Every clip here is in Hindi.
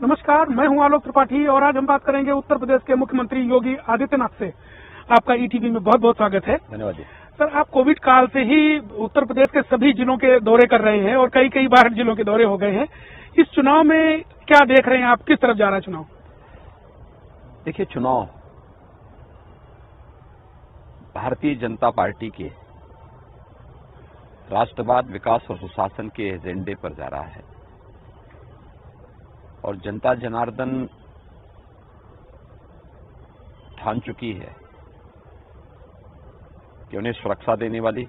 नमस्कार मैं हूँ आलोक त्रिपाठी और आज हम बात करेंगे उत्तर प्रदेश के मुख्यमंत्री योगी आदित्यनाथ से। आपका ईटीवी में बहुत बहुत स्वागत है। धन्यवाद जी। सर आप कोविड काल से ही उत्तर प्रदेश के सभी जिलों के दौरे कर रहे हैं और कई कई बार जिलों के दौरे हो गए हैं। इस चुनाव में क्या देख रहे हैं आप? किस तरफ़ जा रहा है चुनाव? देखिए चुनाव भारतीय जनता पार्टी के राष्ट्रवाद विकास और सुशासन के एजेंडे पर जा रहा है। और जनता जनार्दन ठान चुकी है कि उन्हें सुरक्षा देने वाली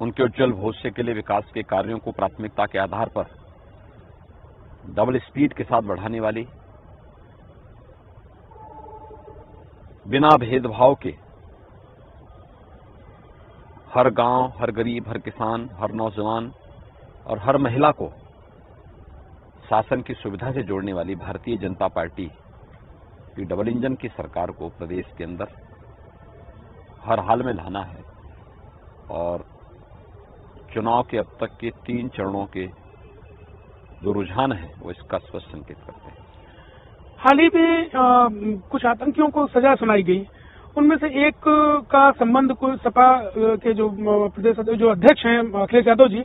उनके उज्जवल भविष्य के लिए विकास के कार्यों को प्राथमिकता के आधार पर डबल स्पीड के साथ बढ़ाने वाली बिना भेदभाव के हर गाँव, हर गरीब हर किसान हर नौजवान और हर महिला को शासन की सुविधा से जोड़ने वाली भारतीय जनता पार्टी की डबल इंजन की सरकार को प्रदेश के अंदर हर हाल में लाना है और चुनाव के अब तक के तीन चरणों के जो रुझान है, वो इसका स्पष्ट संकेत करते हैं। हाल ही में कुछ आतंकियों को सजा सुनाई गई। उनमें से एक का संबंध कोई सपा के जो प्रदेश जो अध्यक्ष हैं, अखिलेश यादव जी,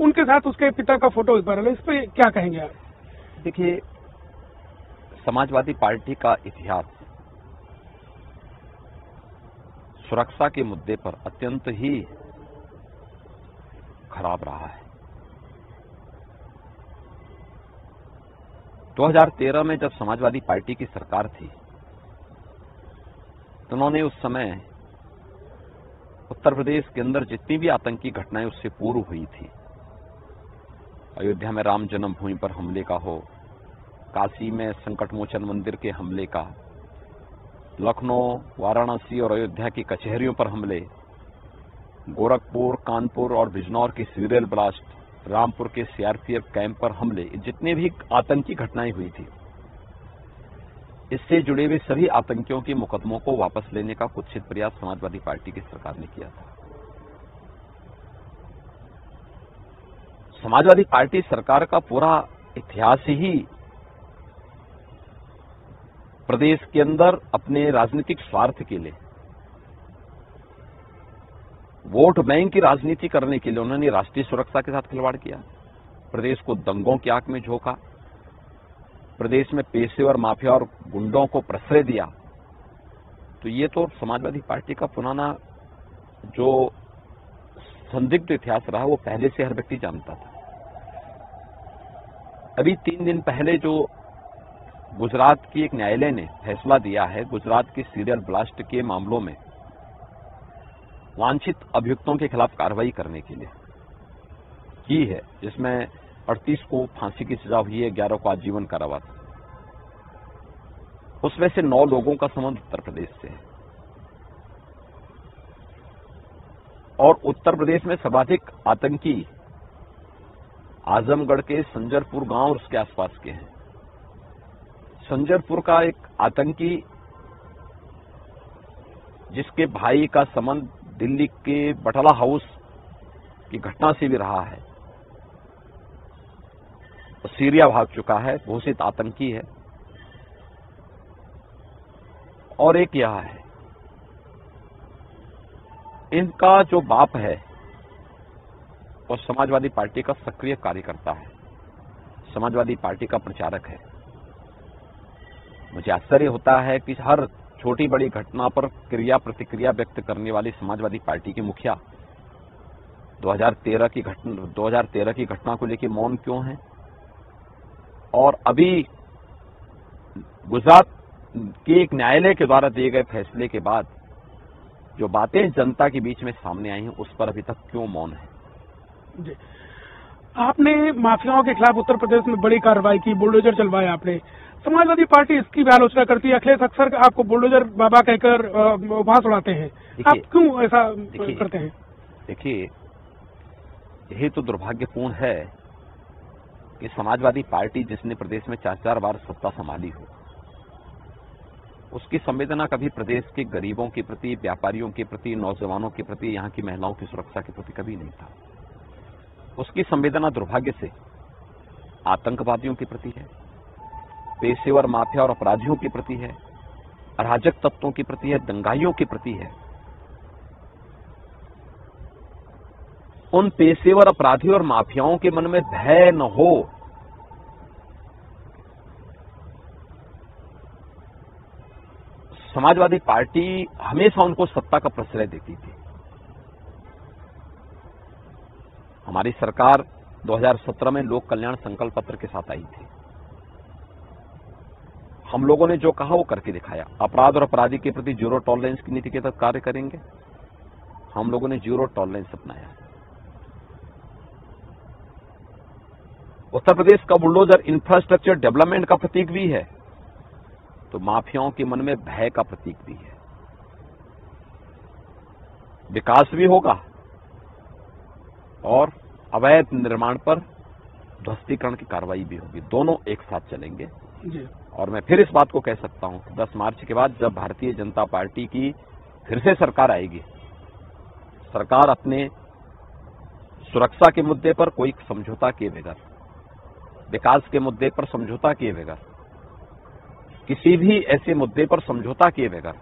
उनके साथ उसके पिता का फ़ोटो वायरल है। इस पर क्या कहेंगे आप? देखिए, समाजवादी पार्टी का इतिहास सुरक्षा के मुद्दे पर अत्यंत ही खराब रहा है। 2013 में जब समाजवादी पार्टी की सरकार थी तो उन्होंने उस समय उत्तर प्रदेश के अंदर जितनी भी आतंकी घटनाएँ उससे पूर्व हुई थी, अयोध्या में राम जन्मभूमि पर हमले का हो काशी में संकटमोचन मंदिर के हमले का, लखनऊ, वाराणसी और अयोध्या की कचहरियों पर हमले, गोरखपुर, कानपुर और बिजनौर की सीरियल ब्लास्ट, रामपुर के सीआरपीएफ कैंप पर हमले जितने भी आतंकी घटनाएँ हुई थी, इससे जुड़े हुए सभी आतंकियों के मुकदमों को वापस लेने का कुत्सित प्रयास समाजवादी पार्टी की सरकार ने किया था। समाजवादी पार्टी सरकार का पूरा इतिहास ही प्रदेश के अंदर अपने राजनीतिक स्वार्थ के लिए, वोट बैंक की राजनीति करने के लिए उन्होंने राष्ट्रीय सुरक्षा के साथ खिलवाड़ किया। प्रदेश को दंगों की आँख में झोंका। प्रदेश में पेशेवर माफिया और गुंडों को प्रश्रय दिया। तो ये तो समाजवादी पार्टी का पुराना जो संदिग्ध इतिहास रहा, वो पहले से हर व्यक्ति जानता था। अभी तीन दिन पहले जो गुजरात की एक न्यायालय ने फैसला दिया है गुजरात के सीरियल ब्लास्ट के मामलों में वांछित अभियुक्तों के खिलाफ कार्रवाई करने के लिए। की है, जिसमें 38 को फांसी की सजा हुई है 11 को आजीवन कारावास। उसमें से नौ लोगों का संबंध उत्तर प्रदेश से है। और उत्तर प्रदेश में सर्वाधिक आतंकी आजमगढ़ के संजरपुर गाँव और उसके आसपास के हैं। संजरपुर का एक आतंकी, जिसके भाई का संबंध दिल्ली के बटला हाउस की घटना से भी रहा है। तो सीरिया भाग चुका है घोषित आतंकी है। और एक यह है, इनका जो बाप है, वो समाजवादी पार्टी का सक्रिय कार्यकर्ता है। समाजवादी पार्टी का प्रचारक है। मुझे आश्चर्य होता है कि हर छोटी बड़ी घटना पर क्रिया प्रतिक्रिया व्यक्त करने वाली समाजवादी पार्टी के मुखिया। 2013 की घटना 2013 की घटना को लेकर मौन क्यों है? और अभी गुजरात के एक न्यायालय के द्वारा दिए गए फैसले के बाद जो बातें जनता के बीच में सामने आई हैं, उस पर अभी तक क्यों मौन है? आपने माफियाओं के खिलाफ उत्तर प्रदेश में बड़ी कार्रवाई की बुलडोजर चलवाया आपने। समाजवादी पार्टी इसकी भी आलोचना करती है। अखिलेश अक्सर आपको बुलडोजर बाबा कहकर उपहास उड़ाते हैं। आप क्यों ऐसा करते हैं? देखिए यही तो दुर्भाग्यपूर्ण है कि समाजवादी पार्टी जिसने प्रदेश में चार चार बार सत्ता संभाली हो उसकी संवेदना कभी प्रदेश के गरीबों के प्रति व्यापारियों के प्रति नौजवानों के प्रति यहाँ की महिलाओं की सुरक्षा के प्रति कभी नहीं था। उसकी संवेदना दुर्भाग्य से आतंकवादियों के प्रति है, पेशेवर माफिया और अपराधियों के प्रति है, अराजक तत्वों के प्रति है, दंगाइयों के प्रति है। उन पेशेवर अपराधियों और माफियाओं के मन में भय न हो। समाजवादी पार्टी हमेशा उनको सत्ता का प्रश्रय देती थी। हमारी सरकार 2017 में लोक कल्याण संकल्प पत्र के साथ आई थी। हम लोगों ने जो कहा वो करके दिखाया। अपराध और अपराधी के प्रति ज़ीरो टॉलरेंस की नीति के तहत कार्य करेंगे। हम लोगों ने ज़ीरो टॉलरेंस अपनाया। उत्तर प्रदेश का बुलडोजर इंफ्रास्ट्रक्चर डेवलपमेंट का प्रतीक भी है। तो माफियाओं के मन में भय का प्रतीक भी है। विकास भी होगा। और अवैध निर्माण पर ध्वस्तीकरण की कार्रवाई भी होगी। दोनों एक साथ चलेंगे। और मैं फिर इस बात को कह सकता हूँ 10 मार्च के बाद जब भारतीय जनता पार्टी की फिर से सरकार आएगी सरकार अपने सुरक्षा के मुद्दे पर कोई समझौता किए बगैर विकास के मुद्दे पर समझौता किए बगैर किसी भी ऐसे मुद्दे पर समझौता किए बगैर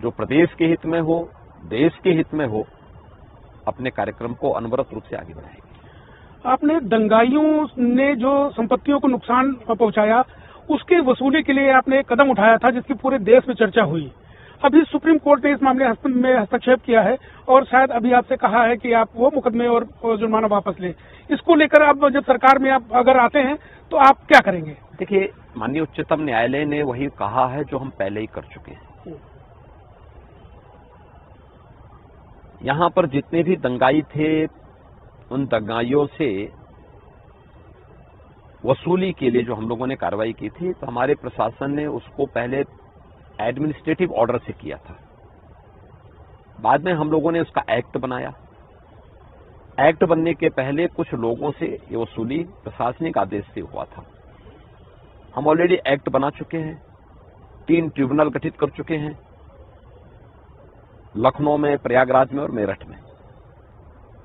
जो प्रदेश के हित में हो देश के हित में हो अपने कार्यक्रम को अनवरत रूप से आगे बढ़ाएगी। आपने दंगाइयों ने जो संपत्तियों को नुकसान पहुँचाया उसके वसूली के लिए आपने एक कदम उठाया था जिसकी पूरे देश में चर्चा हुई। अभी सुप्रीम कोर्ट ने इस मामले में हस्तक्षेप किया है और शायद अभी आपसे कहा है कि आप वो मुकदमे और जुर्माना वापस लें। इसको लेकर अब जब सरकार में आप अगर आते हैं तो आप क्या करेंगे? देखिए माननीय उच्चतम न्यायालय ने वही कहा है जो हम पहले ही कर चुके हैं। यहाँ पर जितने भी दंगाई थे, उन दंगाइयों से वसूली के लिए जो हम लोगों ने कार्रवाई की थी तो हमारे प्रशासन ने उसको पहले एडमिनिस्ट्रेटिव ऑर्डर से किया था। बाद में हम लोगों ने उसका एक्ट बनाया। एक्ट बनने के पहले कुछ लोगों से ये वसूली प्रशासनिक आदेश से हुआ था। हम ऑलरेडी एक्ट बना चुके हैं। तीन ट्रिब्यूनल गठित कर चुके हैं। लखनऊ में प्रयागराज में और मेरठ में।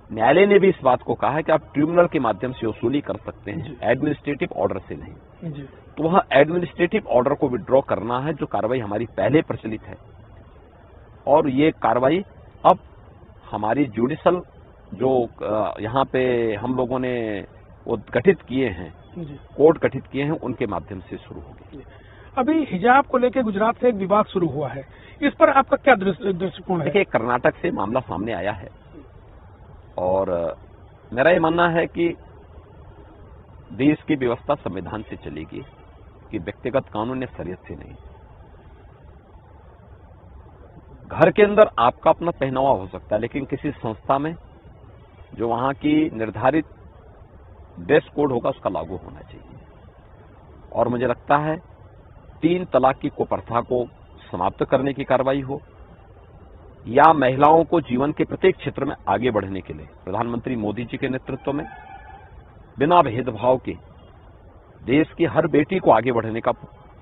न्यायालय ने भी इस बात को कहा है कि आप ट्रिब्यूनल के माध्यम से वसूली कर सकते हैं एडमिनिस्ट्रेटिव ऑर्डर से नहीं। जी। तो वहाँ एडमिनिस्ट्रेटिव ऑर्डर को विड्रॉ करना है जो कार्रवाई हमारी पहले प्रचलित है। और ये कार्रवाई अब हमारी जुडिशल जो यहाँ पे हम लोगों ने वो गठित किए हैं कोर्ट गठित किए हैं उनके माध्यम से शुरू होगी अभी हिजाब को लेकर गुजरात से एक विवाद शुरू हुआ है। इस पर आपका क्या दृष्टिकोण है? कर्नाटक से मामला सामने आया है। और मेरा ये मानना है कि देश की व्यवस्था संविधान से चलेगी, कि व्यक्तिगत कानून या शरीयत से नहीं। घर के अंदर आपका अपना पहनावा हो सकता है, लेकिन किसी संस्था में जो वहाँ की निर्धारित ड्रेस कोड होगा, उसका लागू होना चाहिए। और मुझे लगता है तीन तलाक की कुप्रथा को समाप्त करने की कार्रवाई हो, या महिलाओं को जीवन के प्रत्येक क्षेत्र में आगे बढ़ने के लिए? प्रधानमंत्री मोदी जी के नेतृत्व में? बिना भेदभाव के देश की हर बेटी को आगे बढ़ने का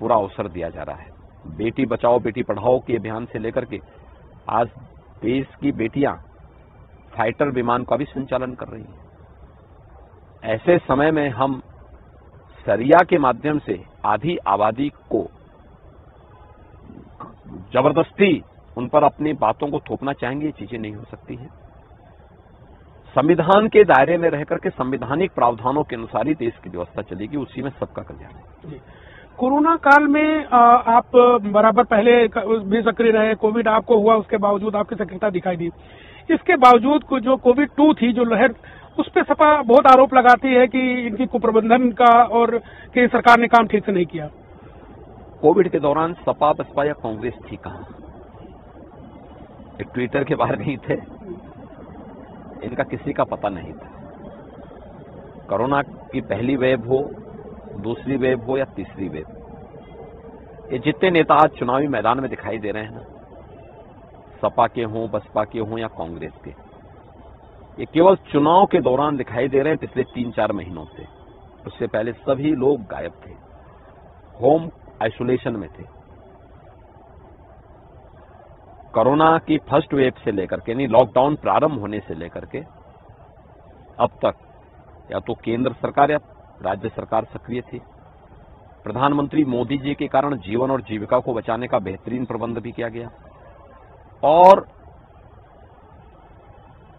पूरा अवसर दिया जा रहा है। बेटी बचाओ, बेटी पढ़ाओ के अभियान से लेकर के आज देश की बेटियाँ फाइटर विमान का भी संचालन कर रही हैं। ऐसे समय में हम सरिया के माध्यम से आधी आबादी को ज़बरदस्ती उन पर अपनी बातों को थोपना चाहेंगे, ये चीज़ें नहीं हो सकती हैं। संविधान के दायरे में रहकर के संवैधानिक प्रावधानों के अनुसार ही देश की व्यवस्था चलेगी, उसी में सबका कल्याण है। कोरोना काल में आप बराबर पहले भी सक्रिय रहे, कोविड आपको हुआ, उसके बावजूद आपकी सक्रियता दिखाई दी। इसके बावजूद जो कोविड टू थी, जो लहर उस पर सपा बहुत आरोप लगाती है कि इनकी कुप्रबंधन का और कि सरकार ने काम ठीक से नहीं किया। कोविड के दौरान सपा, बसपा या कांग्रेस थी कहा? ट्विटर के बाहर नहीं थे। इनका किसी का पता नहीं था। कोरोना की पहली वेव हो, दूसरी वेव हो या तीसरी वेव ये जितने नेता आज चुनावी मैदान में दिखाई दे रहे हैं ना, सपा के हों, बसपा के हों या कांग्रेस के ये केवल चुनाव के दौरान दिखाई दे रहे हैं पिछले तीन चार महीनों से। उससे पहले सभी लोग गायब थे। होम आइसोलेशन में थे। कोरोना की फ़र्स्ट वेव से लेकर के, यानी लॉकडाउन प्रारंभ होने से लेकर के, अब तक या तो केंद्र सरकार या राज्य सरकार सक्रिय थी। प्रधानमंत्री मोदी जी के कारण जीवन और जीविका को बचाने का बेहतरीन प्रबंध भी किया गया। और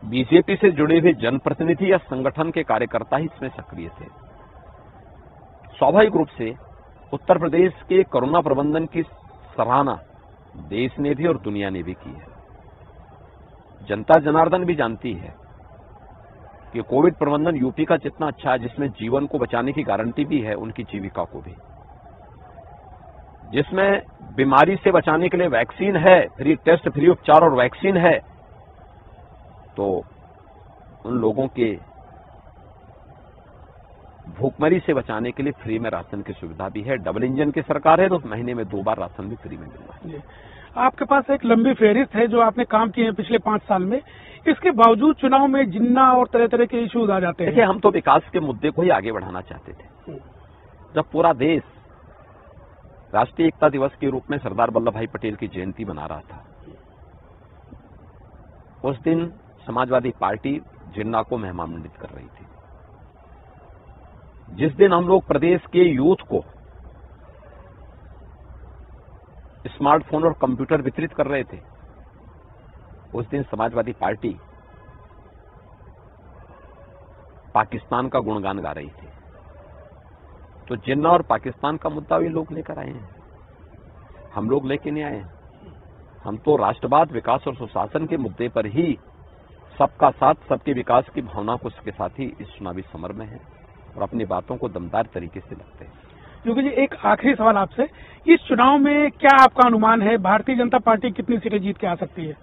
बीजेपी से जुड़े हुए जनप्रतिनिधि या संगठन के कार्यकर्ता ही इसमें सक्रिय थे। स्वाभाविक रूप से उत्तर प्रदेश के कोरोना प्रबंधन की सराहना देश ने भी और दुनिया ने भी की है। जनता जनार्दन भी जानती है कि कोविड प्रबंधन यूपी का जितना अच्छा है, जिसमें जीवन को बचाने की गारंटी भी है, उनकी जीविका को भी। जिसमें बीमारी से बचाने के लिए वैक्सीन है, फ्री टेस्ट, फ्री उपचार और वैक्सीन है तो उन लोगों के भूखमरी से बचाने के लिए फ्री में राशन की सुविधा भी है। डबल इंजन की सरकार है तो महीने में दो बार राशन भी फ्री में मिल रहा है। आपके पास एक लंबी फेहरिस्त है जो आपने काम किए हैं पिछले पाँच साल में। इसके बावजूद चुनाव में जिन्ना और तरह तरह के इश्यूज़ आ जाते देखिए हैं हम तो विकास के मुद्दे को ही आगे बढ़ाना चाहते थे। जब पूरा देश राष्ट्रीय एकता दिवस के रूप में सरदार वल्लभ भाई पटेल की जयंती मना रहा था उस दिन समाजवादी पार्टी जिन्ना को मेहमानमंडित कर रही थी। जिस दिन हम लोग प्रदेश के यूथ को स्मार्टफ़ोन और कंप्यूटर वितरित कर रहे थे, उस दिन समाजवादी पार्टी पाकिस्तान का गुणगान गा रही थी। तो जिन्ना और पाकिस्तान का मुद्दा भी लोग लेकर आए हैं। हम लोग लेके नहीं आए हम तो राष्ट्रवाद, विकास और सुशासन के मुद्दे पर ही सबका साथ सबके विकास की भावना को उसके साथ ही इस चुनावी समर में है और अपनी बातों को दमदार तरीके से लगते हैं। योगी जी एक आखिरी सवाल आपसे। इस चुनाव में क्या आपका अनुमान है भारतीय जनता पार्टी कितनी सीटें जीत के आ सकती है?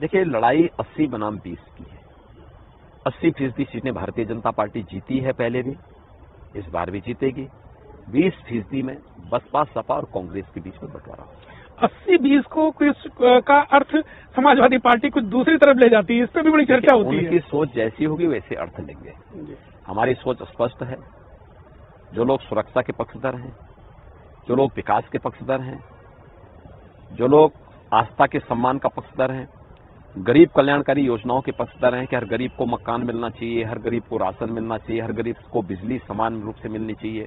देखिए लड़ाई 80 बनाम 20 की है। 80 फ़ीसदी सीटें भारतीय जनता पार्टी जीती है पहले भी इस बार भी जीतेगी। 20 फ़ीसदी में बसपा सपा और कांग्रेस के बीच में बंटवारा। होगा। अस्सी बीस को किस का अर्थ समाजवादी पार्टी कुछ दूसरी तरफ़ ले जाती है इस पर भी बड़ी चर्चा होती उनकी है। सोच जैसी होगी वैसे अर्थ लेंगे। हमारी सोच स्पष्ट है। जो लोग सुरक्षा के पक्षधर हैं जो लोग विकास के पक्षधर हैं जो लोग आस्था के सम्मान का पक्षधर हैं गरीब कल्याणकारी योजनाओं के पक्षधर हैं कि हर गरीब को मकान मिलना चाहिए हर गरीब को राशन मिलना चाहिए हर गरीब को बिजली समान रूप से मिलनी चाहिए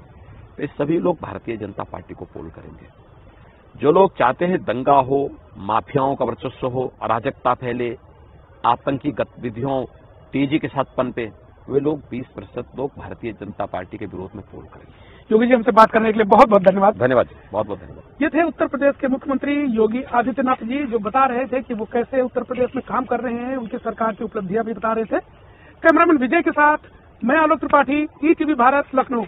तो ये सभी लोग भारतीय जनता पार्टी को पोल करेंगे। जो लोग चाहते हैं दंगा हो माफियाओं का वर्चस्व हो अराजकता फैले आतंकी गतिविधियों तेज़ी के साथ पनपे वे लोग 20 प्रतिशत लोग भारतीय जनता पार्टी के विरोध में पोल करेंगे। योगी जी हमसे बात करने के लिए बहुत बहुत धन्यवाद। धन्यवाद जी बहुत बहुत धन्यवाद। ये थे उत्तर प्रदेश के मुख्यमंत्री योगी आदित्यनाथ जी जो बता रहे थे कि वो कैसे उत्तर प्रदेश में काम कर रहे हैं उनकी सरकार की उपलब्धियाँ भी बता रहे थे। कैमरामैन विजय के साथ मैं आलोक त्रिपाठी ई टीवी भारत लखनऊ।